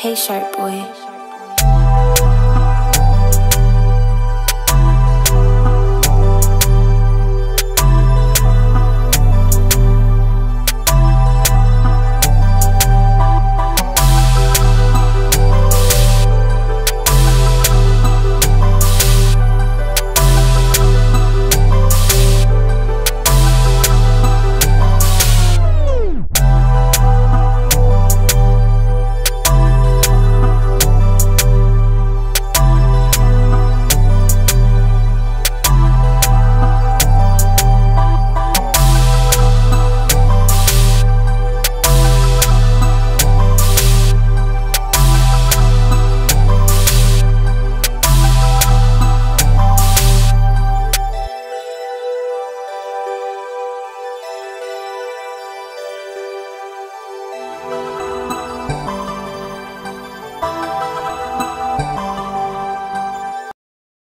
Hey, sharp boy.